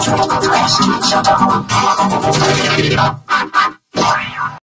Thank you.